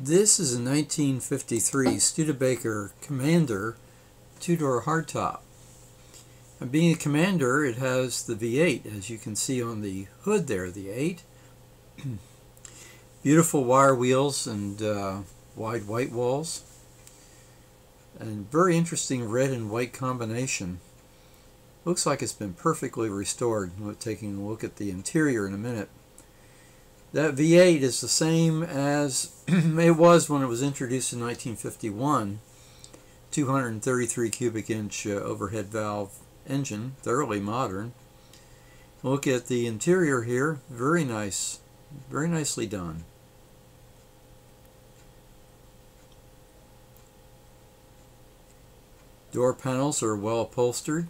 This is a 1953 Studebaker Commander two-door hardtop. And being a Commander, it has the V8, as you can see on the hood there, the 8. Beautiful wire wheels and uh, wide white walls. And very interesting red and white combination. Looks like it's been perfectly restored. We're taking a look at the interior in a minute. That V8 is the same as it was when it was introduced in 1951. 233 cubic inch uh, overhead valve engine, thoroughly modern. Look at the interior here, very nice, very nicely done. Door panels are well upholstered.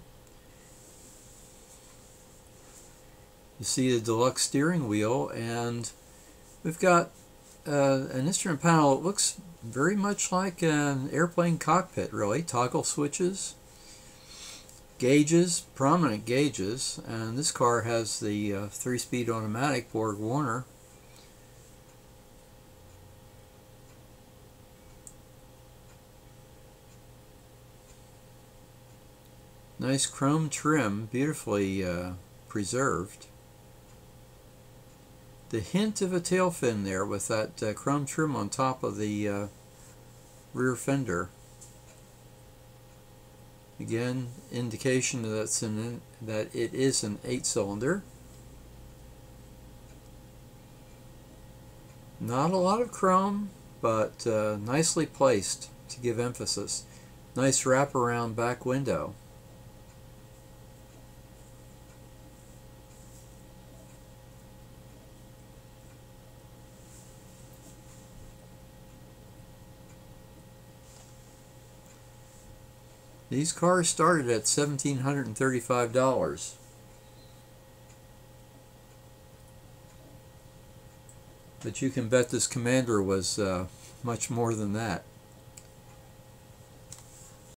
You see the deluxe steering wheel and we've got uh, an instrument panel that looks very much like an airplane cockpit really. Toggle switches, gauges, prominent gauges, and this car has the uh, three-speed automatic Borg Warner. Nice chrome trim, beautifully uh, preserved the hint of a tail fin there with that uh, chrome trim on top of the uh, rear fender. Again, indication that, an, that it is an 8-cylinder. Not a lot of chrome, but uh, nicely placed to give emphasis. Nice wraparound back window. These cars started at $1,735. But you can bet this Commander was uh, much more than that.